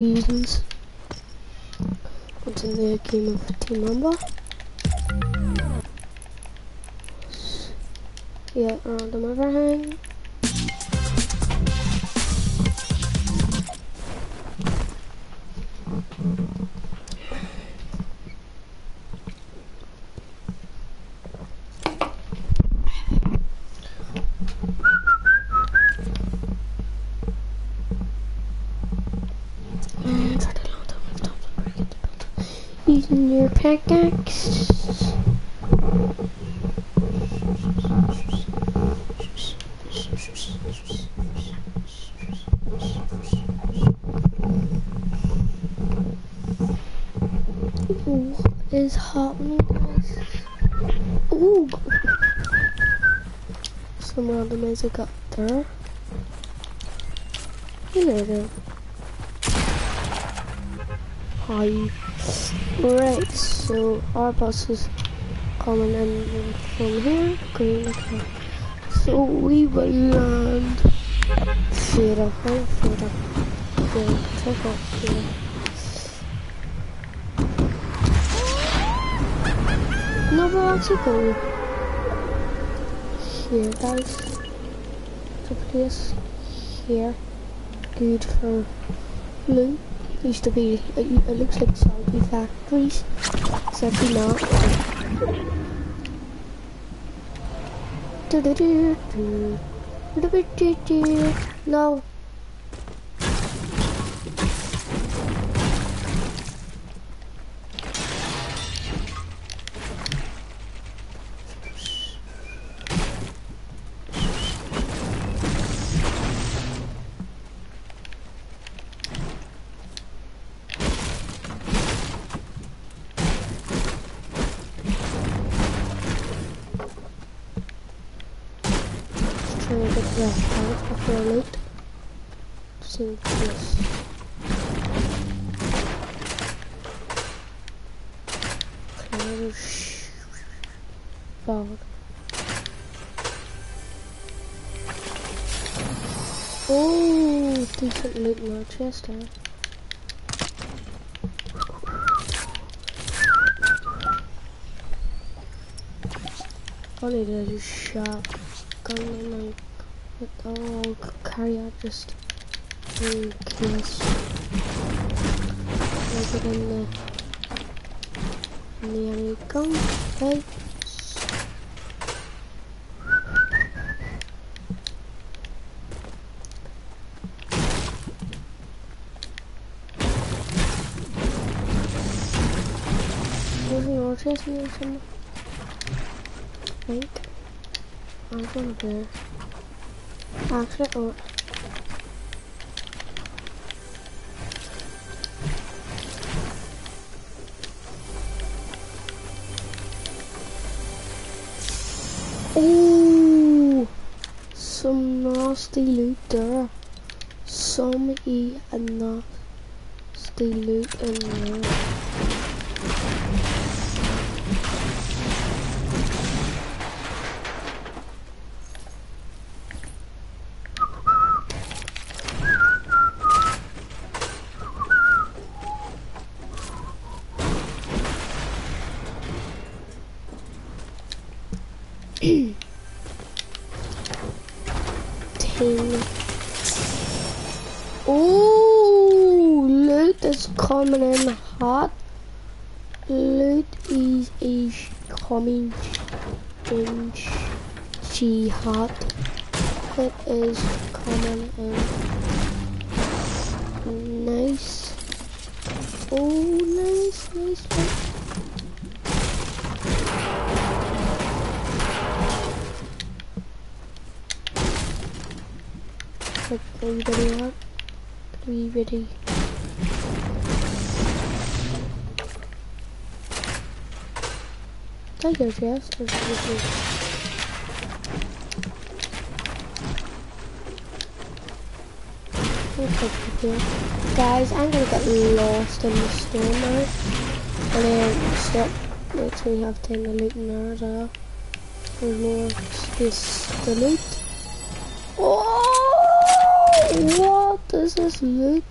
What's in the game of Team Rumble? Yeah, random overhang. Mm, try to load them with top and break it down. Your pickaxe. Ooh, is happening, guys? Ooh! Some randomizer got there. Hello there. Hi. Right, so our bus is coming in from here. Green, okay. So we will land. Fira. Yeah, check out Fira. No, but actually go here, guys. The place here. Good for loot used to be, it, it looks like zombie factories, except not. Do do do do do do do do. No. Get the out before late. Sh- forward. Oh, decent loot in our chest there. All I did is shotgun and like with all carry out just case. Like it in the the enemy gun. Okay. Chest me or something. I think. I'm gonna oh. Oh, some nasty loot there. Some e and nasty loot in there. Ting. Oh, loot is coming in hot. Loot is, is coming in she hot. It is coming in nice. Oh, nice, nice, nice. Like, are you ready? Are you Jess we? Guys, I'm gonna get lost in the storm now. And then stop. Makes me have time to loot in there as well. There's more space to loot. Oh! What is this loot?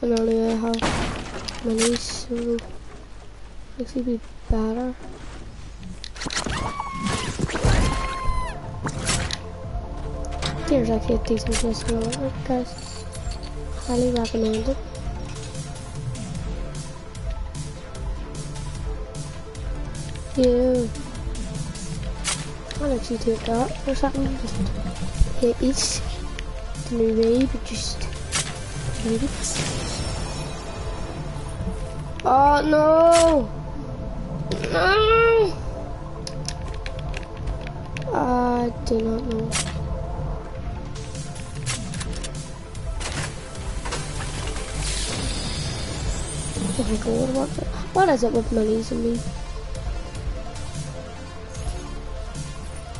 And only I have money, so actually be better. Here's actually a decent place to go, guys. Highly recommend it. Yeah. I'll actually take that or something. Just hit each new way, but just hit it. Oh no! No! Uh, I do not know. Oh my god, what, what is it with monies and me?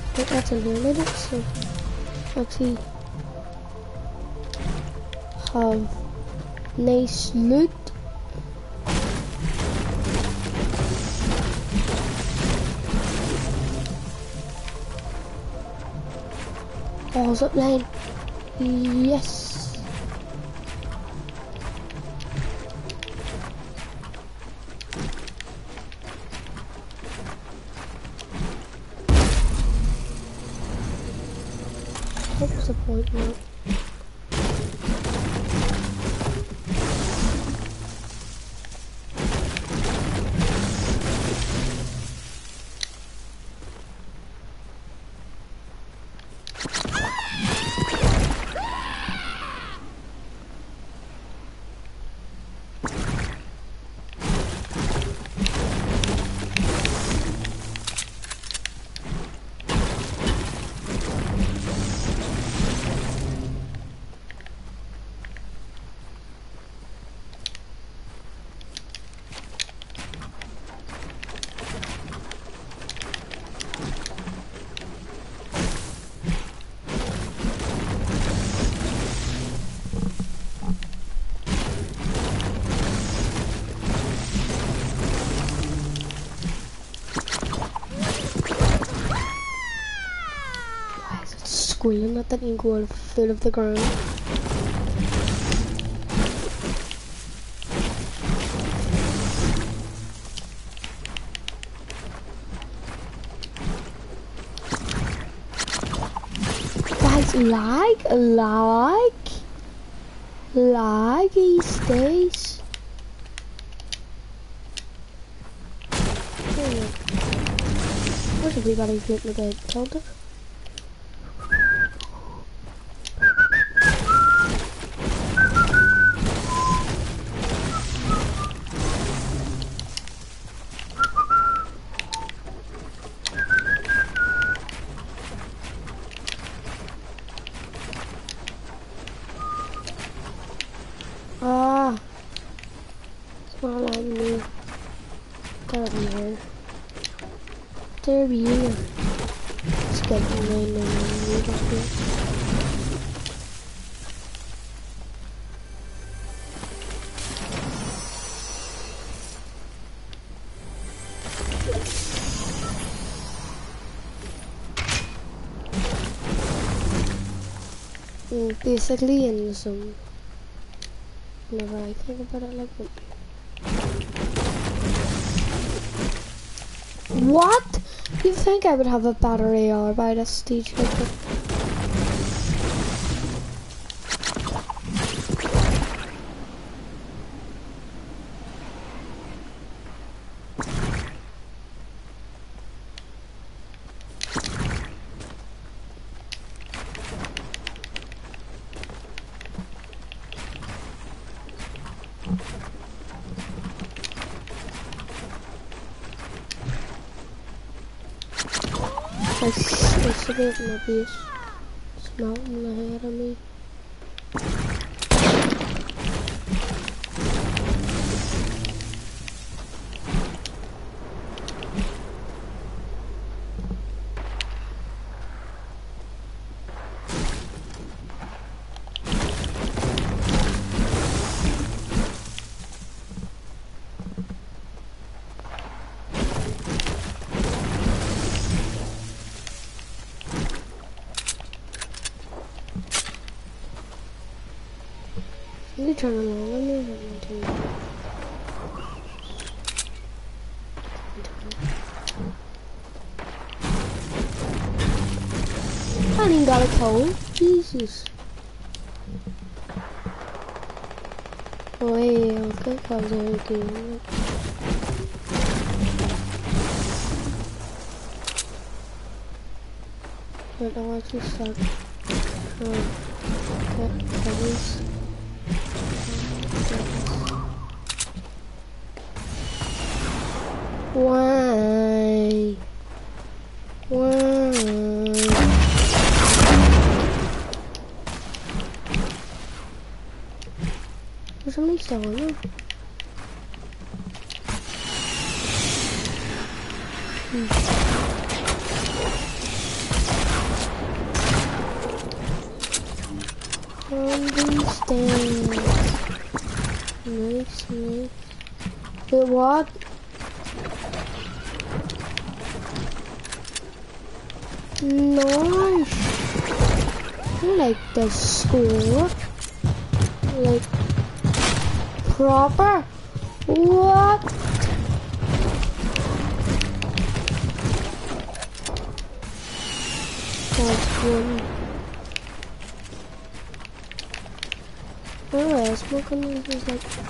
I think that's unlimited, so actually have nice loot. Oh, zip line. Yes. Squealing at that ink wall full of the ground. Guys, like, like, laggy stays. Where's everybody getting the bed? Told her. Basically in some whenever I think about it like that. What? You think I would have a battery AR by this stage like that? Get my beast smelting ahead of me. Turn. Let me let me turn I didn't got a cold. Jesus. Oh, hey, okay, cause everything. But I want to start. Um. Why? Why? Something still on there. On these. Nice, nice. Wait, what? Nice. I like the score. Like proper. What? Oh, smoke on this is like.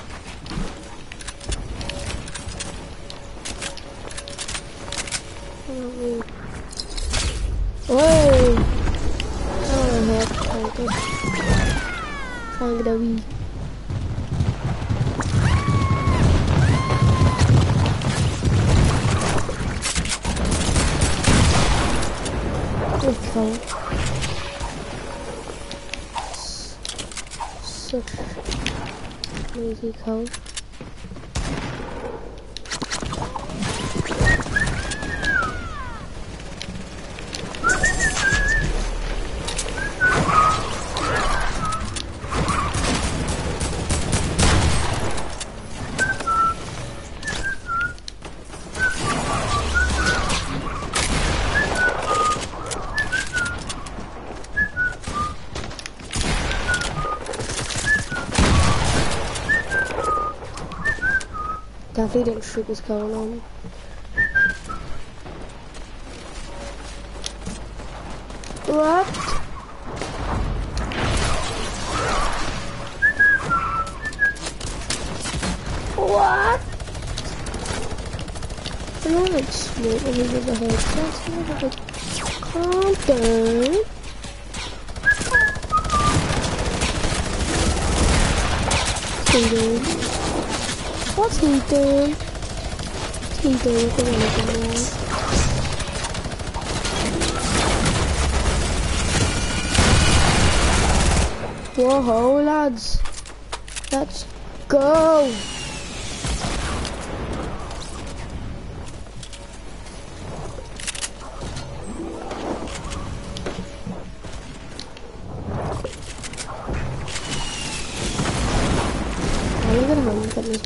Sang cái đầu đi Ôi không Such Lazy không Definitely didn't shoot this going on. What? What? I know it's smooth when you give the headshot. I'm like, calm down. Down. What's he doing? What's he doing with the one of Whoa, lads. Let's go.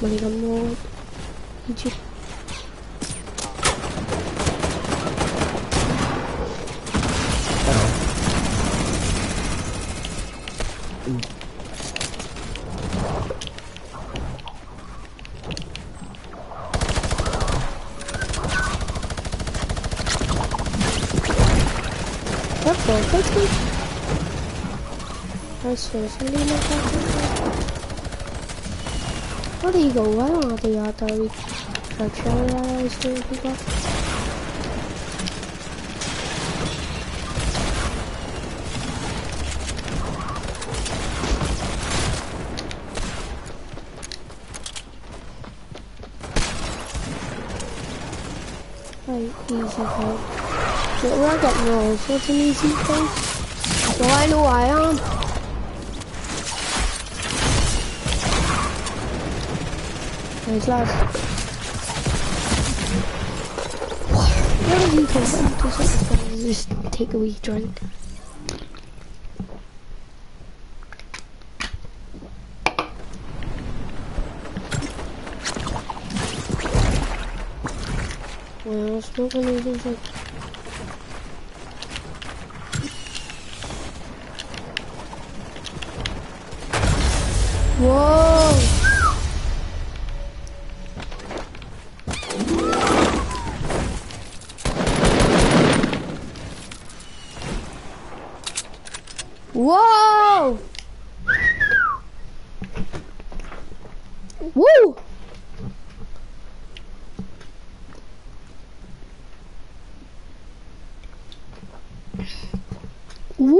Home and get this money on more YouTube. That's all, that's good. Nice first, somebody like that. Where do you go? I don't know the yacht that we are trying to ice cream people. Easy code. But we're getting rolls. What's an easy thing? So I know I am. Lads. Where did you. Just take a wee drink. Well, smoking is like Whoa! Whoa! 呜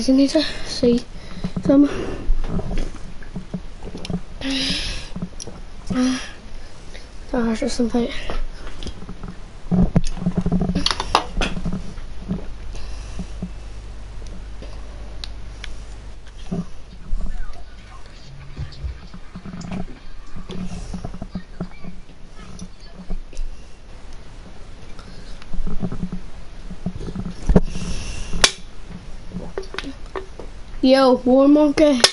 guys, I need to see some Oh, there's just something. Yo, war monkey.